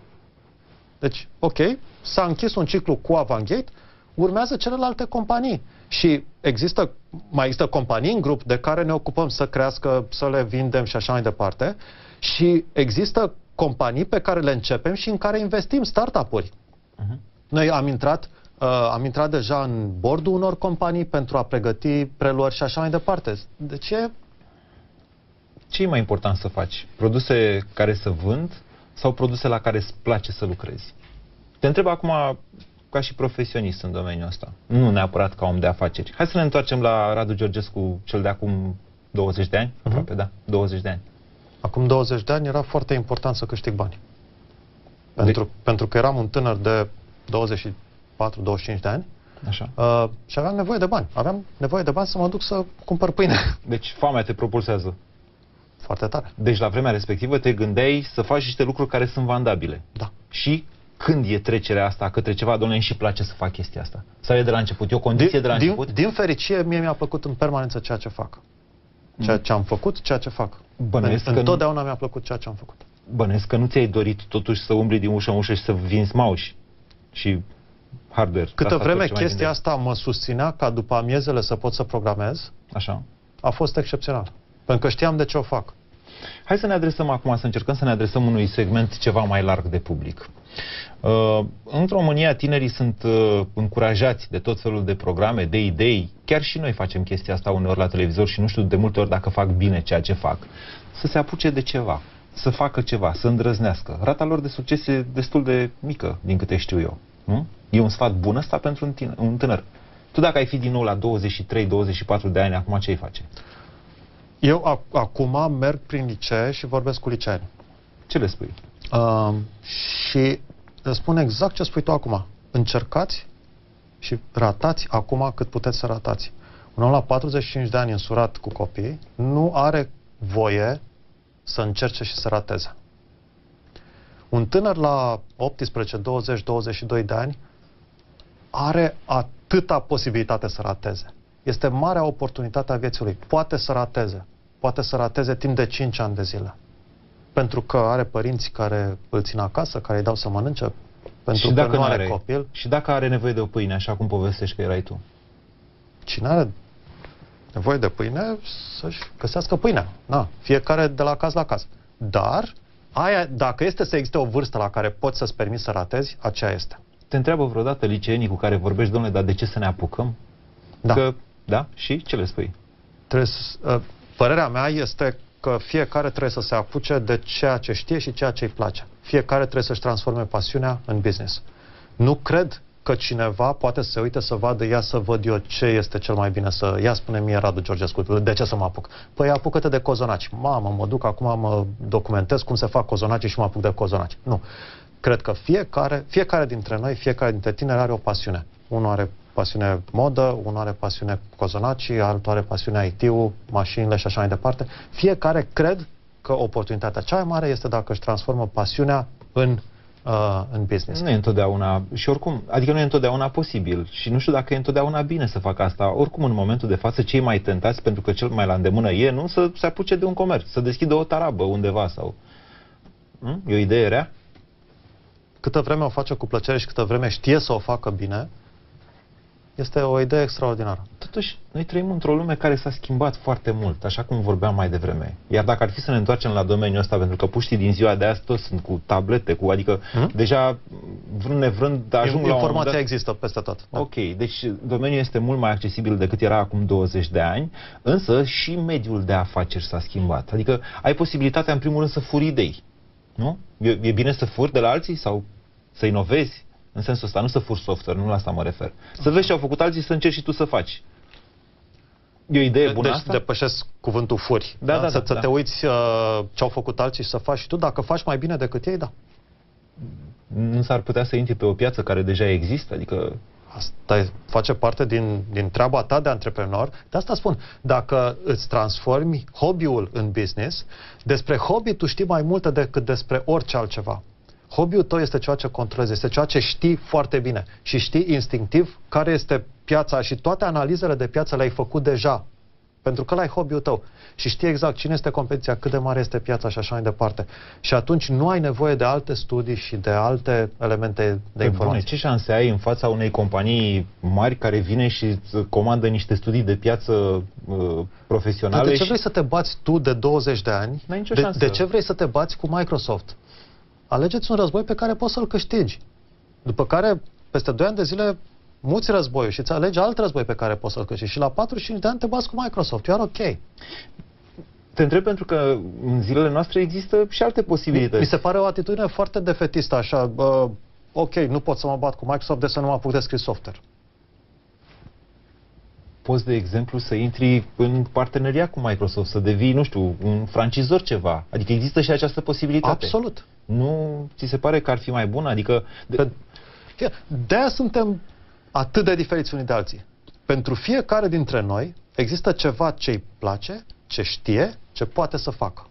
Deci, ok, s-a închis un ciclu cu Avangate, urmează celelalte companii. Și există, mai există companii în grup de care ne ocupăm să crească, să le vindem și așa mai departe. Și există companii pe care le începem și în care investim, startup-uri. Mhm. Noi am intrat, uh, am intrat deja în bordul unor companii pentru a pregăti preluări și așa mai departe. Deci e Ce e mai important să faci? Produse care să vând sau produse la care îți place să lucrezi? Te întreb acum ca și profesionist în domeniul ăsta, nu neapărat ca om de afaceri. Hai să ne întoarcem la Radu Georgescu, cel de acum 20 de ani, aproape, da, 20 de ani. Acum 20 de ani era foarte important să câștig bani. Pentru, pentru că eram un tânăr de 24-25 de ani Așa. uh, și aveam nevoie de bani. Aveam nevoie de bani să mă duc să cumpăr pâine. Deci foamea te propulsează. Foarte tare. Deci la vremea respectivă te gândeai să faci niște lucruri care sunt vandabile. Da. Și când e trecerea asta către ceva, domnule, îmi și place să fac chestia asta? Sau e de la început? E o condiție de la din, început? din fericire, mie mi-a plăcut în permanență ceea ce fac. Ceea ce am făcut, ceea ce fac. Bănuiesc că nu- Întotdeauna mi-a plăcut ceea ce am făcut. Bănesc că nu ți-ai dorit totuși să umbli din ușă în ușă și să vinzi mouse și hardware. Câtă Asta tot vreme ce mai chestia vindeai. asta mă susținea ca după amiezele să pot să programez, Așa. a fost excepțional. Pentru că știam de ce o fac. Hai să ne adresăm acum, să încercăm să ne adresăm unui segment ceva mai larg de public. Uh, în România, tinerii sunt uh, încurajați de tot felul de programe, de idei. Chiar și noi facem chestia asta uneori la televizor și nu știu de multe ori dacă fac bine ceea ce fac. Să se apuce de ceva, să facă ceva, să îndrăznească. Rata lor de succes e destul de mică, din câte știu eu. Nu? E un sfat bun ăsta pentru un, tine, un tânăr. Tu dacă ai fi din nou la 23-24 de ani, acum ce ai face? Eu ac- acum merg prin licee și vorbesc cu liceeni. Ce le spui? Uh, și îți spun exact ce spui tu acum. Încercați și ratați acum cât puteți să ratați. Un om la 45 de ani însurat cu copii nu are voie să încerce și să rateze. Un tânăr la 18, 20, 22 de ani are atâta posibilitate să rateze. Este marea oportunitate a vieții lui. Poate să rateze. Poate să rateze timp de 5 ani de zile. Pentru că are părinți care îl țin acasă, care îi dau să mănânce, pentru și că dacă nu are, are copil. Și dacă are nevoie de o pâine, așa cum povestești că erai tu? Cine are nevoie de pâine, să-și găsească pâinea. Na, fiecare de la caz la caz. Dar, aia, dacă este să existe o vârstă la care poți să-ți permiți să ratezi, aceea este. Te întreabă vreodată liceenii cu care vorbești, domnule, dar de ce să ne apucăm? Da. Că, da? Și ce le spui? Trebuie să, uh, părerea mea este că fiecare trebuie să se apuce de ceea ce știe și ceea ce îi place. Fiecare trebuie să-și transforme pasiunea în business. Nu cred că cineva poate să se uite să vadă, ia să văd eu ce este cel mai bine să... Ia spune mie Radu Georgescu, de ce să mă apuc? Păi apucă-te de cozonaci. Mamă, mă duc acum, mă documentez cum se fac cozonaci și mă apuc de cozonaci. Nu. Cred că fiecare, fiecare dintre noi, fiecare dintre tineri are o pasiune. Unul are pasiune modă, unul are pasiune cozonaci, altul are pasiune IT-ul, mașinile și așa mai departe. Fiecare cred că oportunitatea cea mai mare este dacă își transformă pasiunea în, uh, în business. Nu e întotdeauna, și oricum, adică nu e întotdeauna posibil și nu știu dacă e întotdeauna bine să facă asta. Oricum, în momentul de față, cei mai tentați, pentru că cel mai la îndemână e, nu, să se apuce de un comerț, să deschidă o tarabă undeva sau... Nu? E o idee rea? Câtă vreme o face cu plăcere și câtă vreme știe să o facă bine, este o idee extraordinară. Totuși, noi trăim într-o lume care s-a schimbat foarte mult, așa cum vorbeam mai devreme. Iar dacă ar fi să ne întoarcem la domeniul ăsta, pentru că puștii din ziua de azi toți sunt cu tablete, cu, adică Hmm? deja vrând nevrând ajung la un moment Informația dat... există peste tot. Da. Ok, deci domeniul este mult mai accesibil decât era acum 20 de ani, însă și mediul de afaceri s-a schimbat. Adică ai posibilitatea, în primul rând, să furi idei. Nu? E, e bine să furi de la alții sau să inovezi? În sensul ăsta, nu să furi software, nu la asta mă refer. Să vezi ce au făcut alții, să încerci și tu să faci. E o idee bună deci asta? depășesc cuvântul furi. Da, da, să, da, să da. te uiți uh, ce au făcut alții și să faci și tu. Dacă faci mai bine decât ei, da. Nu s-ar putea să intri pe o piață care deja există? Adică Asta e- face parte din, din treaba ta de antreprenor. De asta spun, dacă îți transformi hobby-ul în business, despre hobby tu știi mai multe decât despre orice altceva. Hobby-ul tău este ceea ce controlezi, este ceea ce știi foarte bine și știi instinctiv care este piața și toate analizele de piață le-ai făcut deja. Pentru că ăla e hobby-ul tău. Și știi exact cine este competiția, cât de mare este piața și așa mai departe. Și atunci nu ai nevoie de alte studii și de alte elemente de Pe bune, informație. ce șanse ai în fața unei companii mari care vine și îți comandă niște studii de piață uh, Dar profesionale? de ce și- vrei să te bați tu de 20 de ani? N-ai nicio de, șansă. de ce vrei să te bați cu Microsoft? Alegeți un război pe care poți să-l câștigi. După care, peste 2 ani de zile, muți războiul și îți alegi alt război pe care poți să-l câștigi. Și la 45 de ani te bați cu Microsoft. You are ok. Te întreb pentru că în zilele noastre există și alte posibilități. Mi se pare o atitudine foarte defetistă, așa, bă, ok, nu pot să mă bat cu Microsoft, de să nu mă apuc de scris software. Poți, de exemplu, să intri în parteneria cu Microsoft, să devii, nu știu, un francizor ceva. Adică există și această posibilitate. Absolut. Nu ți se pare că ar fi mai bun? Adică... De... Pe- Fie, De-aia suntem atât de diferiți unii de alții. Pentru fiecare dintre noi există ceva ce îi place, ce știe, ce poate să facă.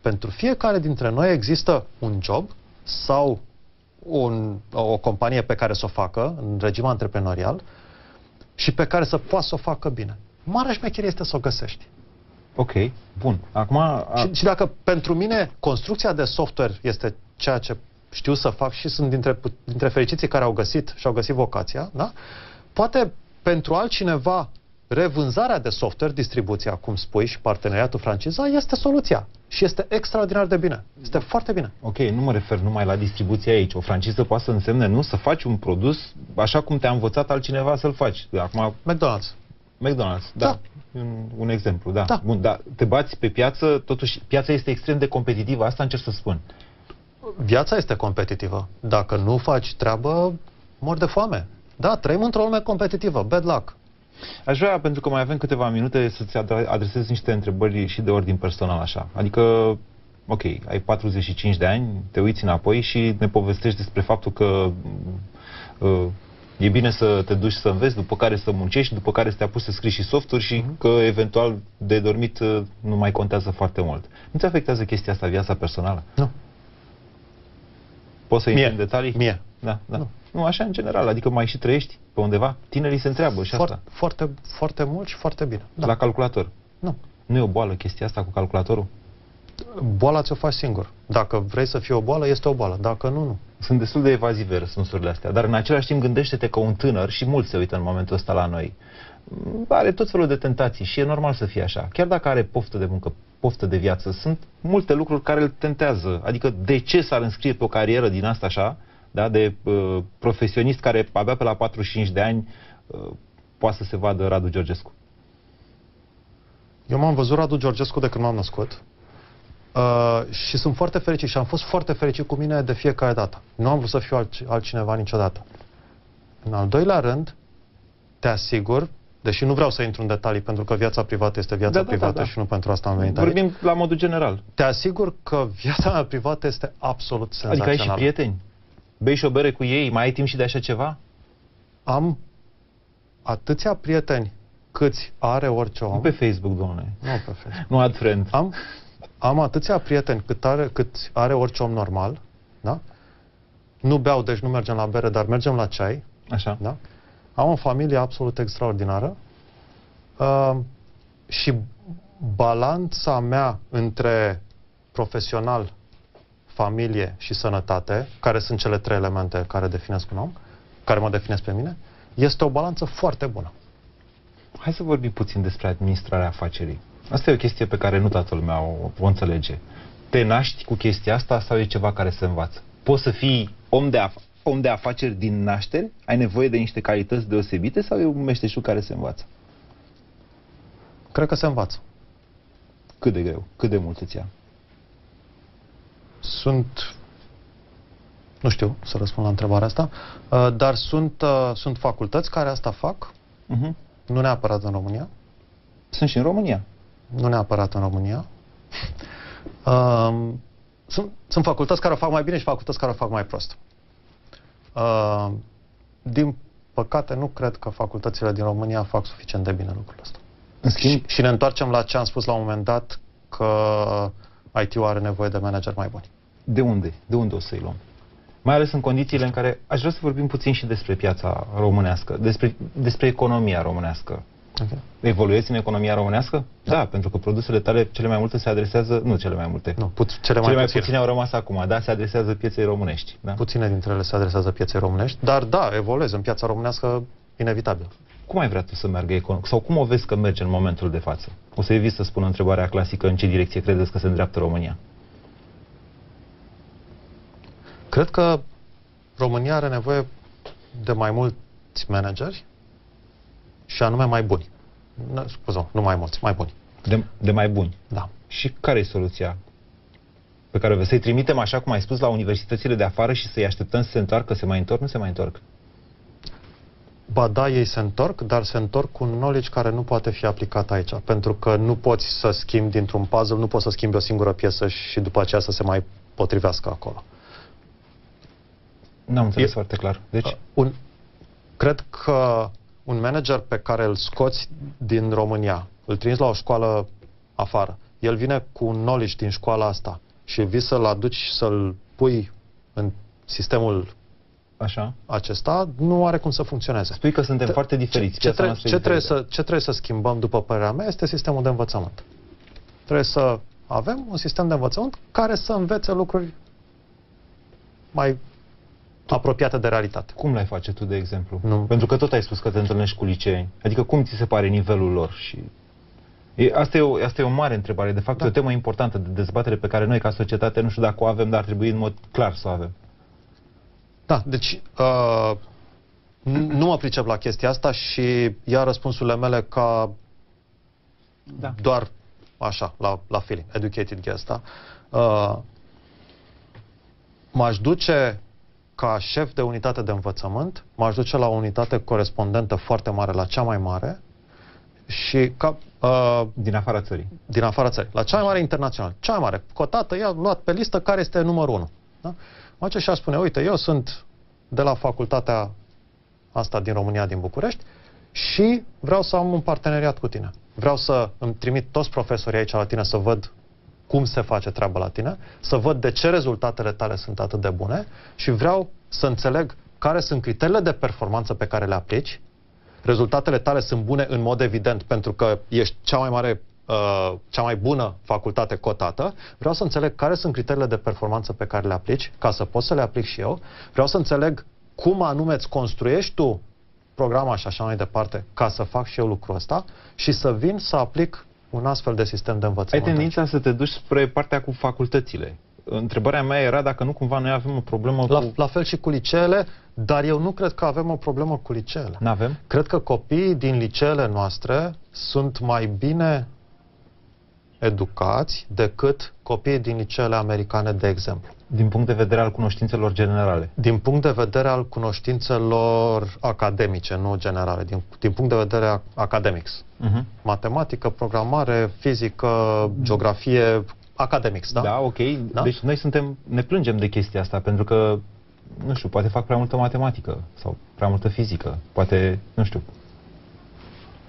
Pentru fiecare dintre noi există un job sau un, o companie pe care să o facă în regim antreprenorial și pe care să poată să o facă bine. Marea șmecherie este să o găsești. Ok, bun. Acum... A... Și, și dacă pentru mine construcția de software este ceea ce știu să fac și sunt dintre, pu- dintre fericiții care au găsit și au găsit vocația, da? poate pentru altcineva revânzarea de software, distribuția, cum spui, și parteneriatul franciza este soluția. Și este extraordinar de bine. Este foarte bine. Ok, nu mă refer numai la distribuție aici. O franciză poate să însemne, nu, să faci un produs așa cum te-a învățat altcineva să-l faci. Acum, McDonald's. McDonald's, da. Da. Un, un exemplu, da. Da. Bun, dar te bați pe piață, totuși piața este extrem de competitivă, asta încerc să spun. Viața este competitivă. Dacă nu faci treabă, mor de foame. Da, trăim într-o lume competitivă. Bad luck. Aș vrea, pentru că mai avem câteva minute, să-ți adre- adresez niște întrebări și de ordin personal așa. Adică, ok, ai 45 de ani, te uiți înapoi și ne povestești despre faptul că uh, e bine să te duci să înveți, după care să muncești, după care să te apuci să scrii și softuri și că eventual de dormit uh, nu mai contează foarte mult. Nu ți afectează chestia asta viața personală? Nu. Poți să intri Mie. în detalii? Mie. Da, da. Nu. Nu. nu, așa în general, adică mai și trăiești pe undeva? Tinerii se întreabă și Foarte, asta. foarte, foarte mult și foarte bine. Da. La calculator. Nu. Nu e o boală chestia asta cu calculatorul? Boala ți-o faci singur. Dacă vrei să fie o boală, este o boală. Dacă nu, nu. Sunt destul de evazive răspunsurile astea, dar în același timp gândește-te că un tânăr, și mulți se uită în momentul ăsta la noi, m, are tot felul de tentații și e normal să fie așa. Chiar dacă are poftă de muncă, poftă de viață, sunt multe lucruri care îl tentează. Adică de ce s-ar înscrie pe o carieră din asta așa, da, de uh, profesionist care abia pe la 45 de ani uh, poate să se vadă Radu Georgescu? Eu m-am văzut Radu Georgescu de când m-am născut uh, și sunt foarte fericit și am fost foarte fericit cu mine de fiecare dată. Nu am vrut să fiu alt, altcineva niciodată. În al doilea rând, te asigur, deși nu vreau să intru în detalii pentru că viața privată este viața Da, da, da, privată da. și nu pentru asta am venit aici. Vorbim la modul general. Te asigur că viața mea privată este absolut Adică ai și senzațională. prieteni? Bei și o bere cu ei? Mai ai timp și de așa ceva? Am atâția prieteni câți are orice Nu om. pe Facebook, domnule. Nu pe Facebook. Nu ad friend. Am, am atâția prieteni cât are, cât are orice om normal, da? Nu beau, deci nu mergem la bere, dar mergem la ceai, Așa. da? Am o familie absolut extraordinară uh, și balanța mea între profesional, familie și sănătate, care sunt cele trei elemente care definesc un om, care mă definesc pe mine, este o balanță foarte bună. Hai să vorbim puțin despre administrarea afacerii. Asta e o chestie pe care nu toată lumea o, o înțelege. Te naști cu chestia asta sau e ceva care se învață? Poți să fii om de, af- om de afaceri din naștere? Ai nevoie de niște calități deosebite sau e un meșteșug care se învață? Cred că se învață. Cât de greu? Cât de mult îți ia? Sunt, nu știu să răspund la întrebarea asta, uh, dar sunt, uh, sunt facultăți care asta fac, Uh-huh. nu neapărat în România, Sunt și în România. nu neapărat în România. Um, sunt, sunt facultăți care o fac mai bine și facultăți care o fac mai prost. Uh, din păcate, nu cred că facultățile din România fac suficient de bine lucrul ăsta. În schimb, Și, și ne întoarcem la ce am spus la un moment dat, că IT-ul are nevoie de manageri mai buni. de unde? De unde o să-i luăm? Mai ales în condițiile în care aș vrea să vorbim puțin și despre piața românească, despre, despre economia românească. Okay. Evoluezi în economia românească? Da. da, pentru că produsele tale cele mai multe se adresează, nu cele mai multe, Nu, put, cele mai, cele mai puține. puține au rămas acum, da, se adresează pieței românești. Da? Puține dintre ele se adresează pieței românești, dar da, evoluez în piața românească inevitabil. Cum ai vrea tu să meargă economia? Sau cum o vezi că merge în momentul de față? O să evit să spun întrebarea clasică în ce direcție credeți că se îndreaptă România. Cred că România are nevoie de mai mulți manageri și anume mai buni. Nu, scuză, nu mai mulți, mai buni. De, de mai buni. Da. Și care e soluția pe care o vezi? Să-i trimitem, așa cum ai spus, la universitățile de afară și să-i așteptăm să se întoarcă, se mai întorc, nu se mai întorc? Ba da, ei se întorc, dar se întorc cu un knowledge care nu poate fi aplicat aici. Pentru că nu poți să schimbi dintr-un puzzle, nu poți să schimbi o singură piesă și după aceea să se mai potrivească acolo. N-am înțeles E- foarte clar. Deci, Uh, Un, cred că un manager pe care îl scoți din România, îl trimiți la o școală afară, el vine cu un knowledge din școala asta și vii să-l aduci și să-l pui în sistemul așa, acesta, nu are cum să funcționeze. spui că suntem Ce- foarte diferiți. Ce, piața tre- noastră e ce, trebuie diferită. să, ce trebuie să schimbăm, după părerea mea, este sistemul de învățământ. Trebuie să avem un sistem de învățământ care să învețe lucruri mai apropiate de realitate. Cum l-ai face tu, de exemplu? Nu. Pentru că tot ai spus că te întâlnești cu liceeni. Adică cum ți se pare nivelul lor? Și... E, asta, e o, asta e o mare întrebare. De fapt, da. e o temă importantă de dezbatere pe care noi, ca societate, nu știu dacă o avem, dar ar trebui în mod clar să o avem. Da, deci uh, nu mă pricep la chestia asta și ia răspunsurile mele ca da. doar așa, la, la feeling, educated guess, da? Uh, m-aș duce ca șef de unitate de învățământ, m-aș duce la o unitate corespondentă foarte mare, la cea mai mare, și ca... Uh, din afara țării. Din afara țării. La cea mai mare internațional. Cea mai mare. Cotată, i-a luat pe listă care este numărul 1. Da? Mă și a spune, uite, eu sunt de la facultatea asta din România, din București, și vreau să am un parteneriat cu tine. Vreau să îmi trimit toți profesorii aici la tine să văd cum se face treaba la tine, să văd de ce rezultatele tale sunt atât de bune și vreau să înțeleg care sunt criteriile de performanță pe care le aplici. Rezultatele tale sunt bune în mod evident pentru că ești cea mai mare uh, cea mai bună facultate cotată, vreau să înțeleg care sunt criteriile de performanță pe care le aplici, ca să pot să le aplic și eu. Vreau să înțeleg cum anume îți construiești tu programa și așa mai departe, ca să fac și eu lucrul ăsta și să vin să aplic un astfel de sistem de învățământ. Ai tendința să te duci spre partea cu facultățile. Întrebarea mea era dacă nu cumva noi avem o problemă la, cu... La fel și cu liceele, dar eu nu cred că avem o problemă cu liceele. N-avem? Cred că copiii din liceele noastre sunt mai bine educați decât copiii din liceele americane, de exemplu. Din punct de vedere al cunoștințelor generale? Din punct de vedere al cunoștințelor academice, nu generale, din, din punct de vedere academics. Uh-huh. Matematică, programare, fizică, geografie, academics, da? Da, ok. Da? Deci noi suntem, ne plângem de chestia asta, pentru că, nu știu, poate fac prea multă matematică sau prea multă fizică, poate, nu știu,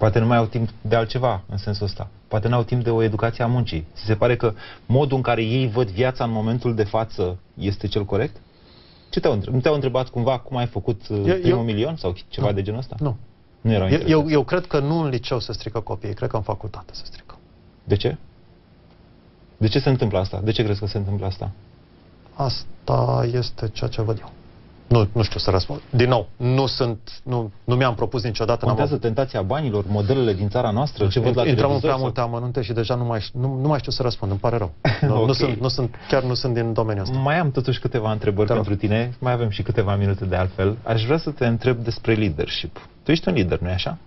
Poate nu mai au timp de altceva în sensul ăsta. Poate nu au timp de o educație a muncii. Ți se pare că modul în care ei văd viața în momentul de față este cel corect? Ce te-au întrebat? Nu te-au întrebat cumva cum ai făcut uh, eu, primul eu, milion sau ceva nu, de genul ăsta? Nu. Nu erau eu, eu, eu cred că nu în liceu se strică copiii, cred că în facultate se strică. De ce? De ce se întâmplă asta? De ce crezi că se întâmplă asta? Asta este ceea ce văd eu. Nu, nu știu să răspund. Din nou, nu sunt, nu, nu mi-am propus niciodată. Contează tentația banilor, modelele din țara noastră, ce văd la Intrăm în prea multe amănunte și deja nu mai, nu, nu mai știu să răspund, îmi pare rău. Nu, okay. nu, sunt, nu sunt, chiar nu sunt din domeniul ăsta. Mai am totuși câteva întrebări te pentru tine, mai avem și câteva minute de altfel. Aș vrea să te întreb despre leadership. Tu ești un lider, nu-i așa?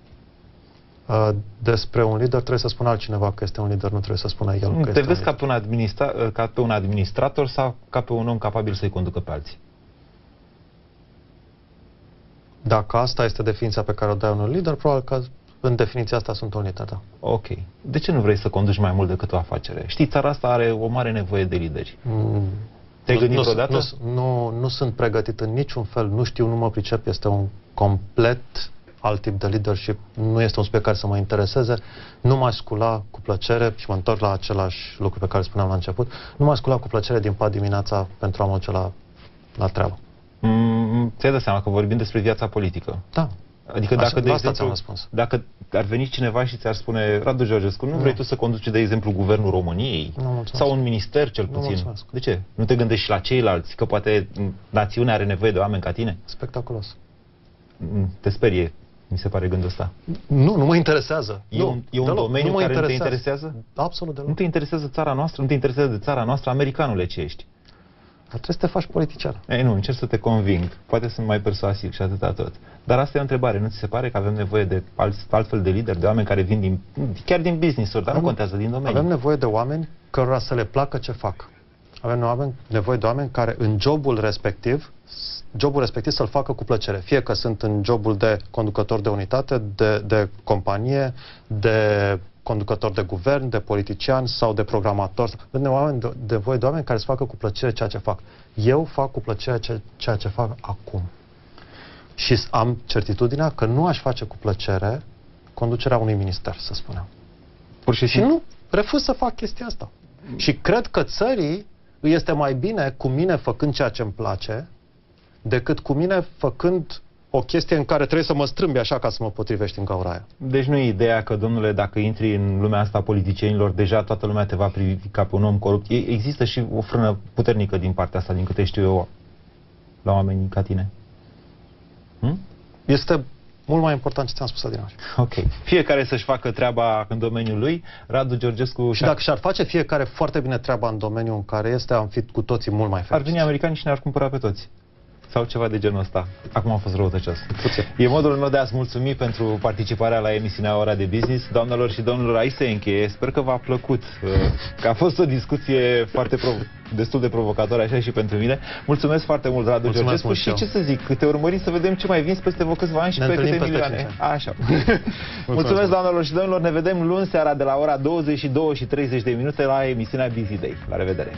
Uh, despre un lider trebuie să spună altcineva că este un lider, nu trebuie să spună el că Te este vezi ca pe, un administra- ca pe un administrator sau ca pe un om capabil să-i conducă pe alții? Dacă asta este definiția pe care o dai unui lider, probabil că în definiția asta sunt un lider, da. Ok. De ce nu vrei să conduci mai mult decât o afacere? Știi, țara asta are o mare nevoie de lideri. Mm. Te-ai gândit nu, vreodată? Nu, nu, nu sunt pregătit în niciun fel, nu știu, nu mă pricep, este un complet alt tip de leadership, nu este un subiect care să mă intereseze, nu m-aș scula cu plăcere și mă întorc la același lucru pe care spuneam la început, nu m-aș scula cu plăcere din pat dimineața pentru a mă duce la, la treabă. Mm, ți-ai dat seama că vorbim despre viața politică. Da. Adică Așa, dacă, de exemplu, dacă ar veni cineva și ți-ar spune Radu Georgescu, nu, nu vrei tu să conduci, de exemplu, Guvernul României? Nu, sau un minister, cel puțin? Nu, de ce? Nu te gândești și la ceilalți? Că poate națiunea are nevoie de oameni ca tine? Spectaculos. Mm, te sperie, mi se pare gândul ăsta. Nu, nu mă interesează. E nu, un, e un domeniu nu care interesează. nu te interesează? Absolut deloc. Nu te interesează țara noastră? Nu te interesează de țara noastră? Americanule ce ești? Dar trebuie să te faci politician. Ei, nu, încerc să te conving. Poate sunt mai persuasiv și atâta tot. Dar asta e o întrebare. Nu ți se pare că avem nevoie de alt, altfel de lideri, de oameni care vin din, chiar din business-uri, dar avem, nu contează, din domeniu? Avem nevoie de oameni cărora să le placă ce fac. Avem nevoie de oameni care în jobul respectiv, jobul respectiv să-l facă cu plăcere. Fie că sunt în jobul de conducător de unitate, de, de companie, de conducător de guvern, de politician sau de programator. Avem oameni de, de voie de oameni care să facă cu plăcere ceea ce fac. Eu fac cu plăcere ce, ceea ce fac acum. Și am certitudinea că nu aș face cu plăcere conducerea unui minister, să spunem. Pur și, și nu, refuz să fac chestia asta. Și cred că țării îi este mai bine cu mine făcând ceea ce îmi place, decât cu mine făcând o chestie în care trebuie să mă strâmbi așa ca să mă potrivești în gaura aia. Deci nu e ideea că, domnule, dacă intri în lumea asta a politicienilor, deja toată lumea te va privi ca pe un om corupt. Există și o frână puternică din partea asta, din câte știu eu. la oamenii ca tine? Hm? Este mult mai important ce ți-am spus adineauri. Ok. Fiecare să-și facă treaba în domeniul lui. Radu Georgescu Și dacă și-ar face fiecare foarte bine treaba în domeniul în care este, am fi cu toții mult mai ar fericiți. veni americanii și ne-ar cumpăra pe toți. Sau ceva de genul ăsta. Acum a fost răutăcios. Puțin. E modul meu de a-ți mulțumi pentru participarea la emisiunea Ora de Business. Doamnelor și domnilor, aici se încheie. Sper că v-a plăcut, uh, că a fost o discuție foarte prov- destul de provocatoare, așa și pentru mine. Mulțumesc foarte mult, Radu Mulțumesc Georgescu. mult Și și eu. ce să zic, te urmărim să vedem ce mai vinzi peste vă câțiva ani și Ne pe întâlnim câte peste milioane. cinci Așa. Mulțumesc, doamnelor și domnilor. Ne vedem luni seara de la ora 22 și 30 de minute la emisiunea Busy Day. La revedere!